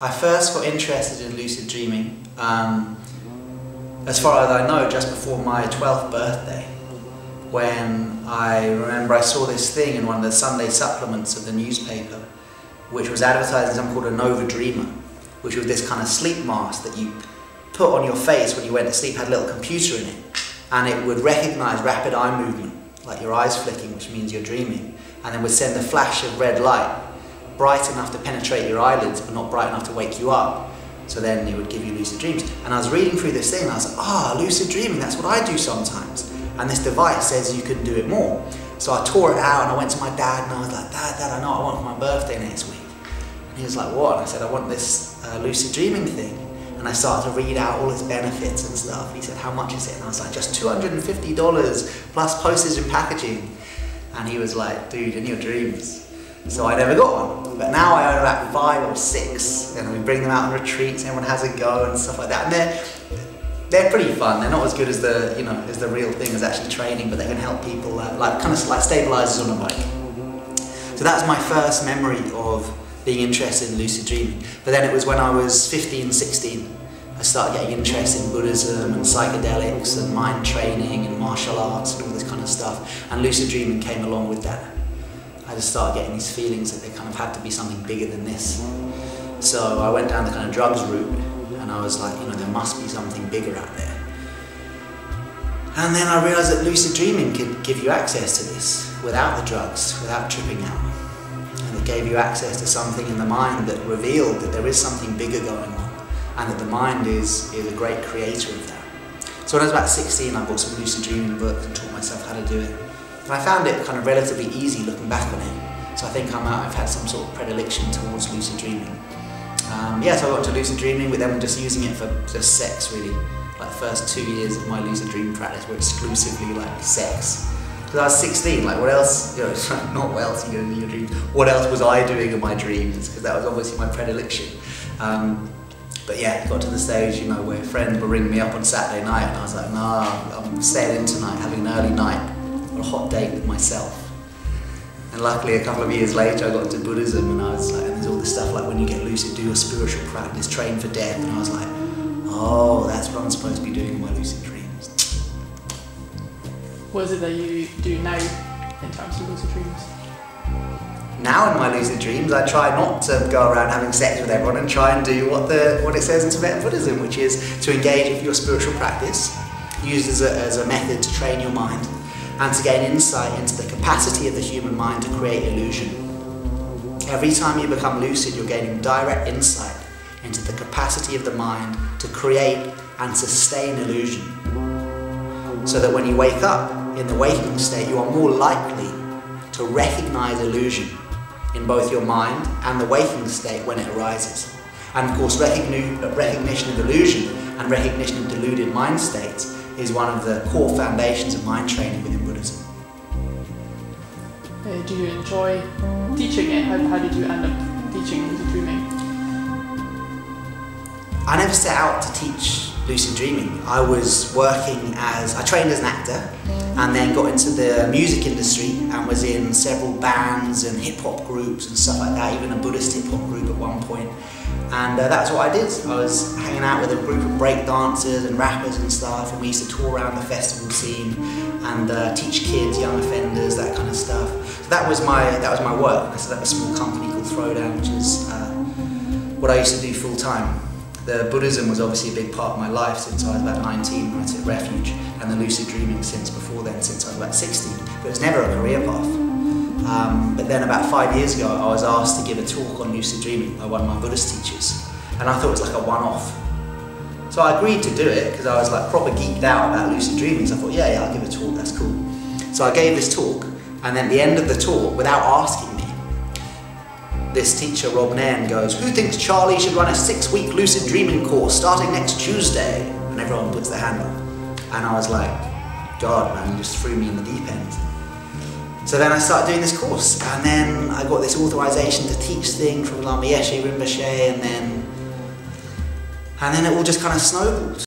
I first got interested in lucid dreaming, um, as far as I know, just before my 12th birthday, when I remember I saw this thing in one of the Sunday supplements of the newspaper, which was advertising something called a Nova Dreamer, which was this kind of sleep mask that you put on your face when you went to sleep, had a little computer in it, and it would recognize rapid eye movement, like your eyes flicking, which means you're dreaming, and then would send a flash of red light bright enough to penetrate your eyelids, but not bright enough to wake you up. So then it would give you lucid dreams. And I was reading through this thing and I was like, ah, oh, lucid dreaming, that's what I do sometimes. And this device says you can do it more. So I tore it out and I went to my dad and I was like, Dad, Dad, I know I want for my birthday next week. And he was like, what? And I said, I want this uh, lucid dreaming thing. And I started to read out all its benefits and stuff. He said, how much is it? And I was like, just $250 plus postage and packaging. And he was like, dude, in your dreams. So I never got one. But now I own about five or six, and we bring them out on retreats, everyone has a go and stuff like that. And they're they're pretty fun. They're not as good as the you know as the real thing as actually training, but they can help people uh, like kind of like stabilizers on a bike. So that's my first memory of being interested in lucid dreaming. But then it was when I was 15, 16, I started getting interested in Buddhism and psychedelics and mind training and martial arts and all this kind of stuff. And lucid dreaming came along with that. I just started getting these feelings that there kind of had to be something bigger than this. So I went down the kind of drugs route and I was like, you know, there must be something bigger out there. And then I realized that lucid dreaming could give you access to this without the drugs, without tripping out. And it gave you access to something in the mind that revealed that there is something bigger going on and that the mind is, is a great creator of that. So when I was about 16, I bought some lucid dreaming books and taught myself how to do it. And I found it kind of relatively easy looking back on it. So I think I might I've had some sort of predilection towards lucid dreaming. Um, yeah, so I got into lucid dreaming, but then just using it for just sex really. Like the first two years of my lucid dream practice were exclusively like sex. Because I was 16, like what else, you know, not what else you to do in your dreams, what else was I doing in my dreams? Because that was obviously my predilection. Um, but yeah, got to the stage, you know, where friends were ringing me up on Saturday night and I was like, nah, I'm staying in tonight, having an early night a hot date with myself. And luckily, a couple of years later, I got into Buddhism, and I was like, and there's all this stuff like when you get lucid, do your spiritual practice, train for death, and I was like, oh, that's what I'm supposed to be doing in my lucid dreams. What is it that you do now in terms of lucid dreams? Now in my lucid dreams, I try not to go around having sex with everyone and try and do what the what it says in Tibetan Buddhism, which is to engage with your spiritual practice, used as a, as a method to train your mind and to gain insight into the capacity of the human mind to create illusion. Every time you become lucid, you're gaining direct insight into the capacity of the mind to create and sustain illusion. So that when you wake up in the waking state, you are more likely to recognize illusion in both your mind and the waking state when it arises. And of course, recognition of illusion and recognition of deluded mind states is one of the core foundations of mind training within. Uh, do you enjoy teaching it? How, how did you end up teaching lucid dreaming? I never set out to teach lucid dreaming. I was working as, I trained as an actor and then got into the music industry and was in several bands and hip hop groups and stuff like that, even a Buddhist hip hop group at one point. And uh, that's what I did. I was hanging out with a group of break dancers and rappers and stuff, and we used to tour around the festival scene and uh, teach kids, young offenders, that kind of stuff. So that was my that was my work. I set up a small company called Throwdown, which is uh, what I used to do full time. The Buddhism was obviously a big part of my life since I was about 19 when I took refuge, and the lucid dreaming since before then, since I was about 16. But it was never a career path. Um, but then about five years ago, I was asked to give a talk on lucid dreaming by one of my Buddhist teachers. And I thought it was like a one-off. So I agreed to do it because I was like proper geeked out about lucid dreaming. So I thought, yeah, yeah, I'll give a talk, that's cool. So I gave this talk, and then at the end of the talk, without asking this teacher, Rob Nairn, goes, who thinks Charlie should run a six-week lucid dreaming course starting next Tuesday? And everyone puts their hand up. And I was like, God, man, you just threw me in the deep end. So then I started doing this course, and then I got this authorization to teach thing from Lama Yeshe Rinpoche, and then, and then it all just kind of snowballed.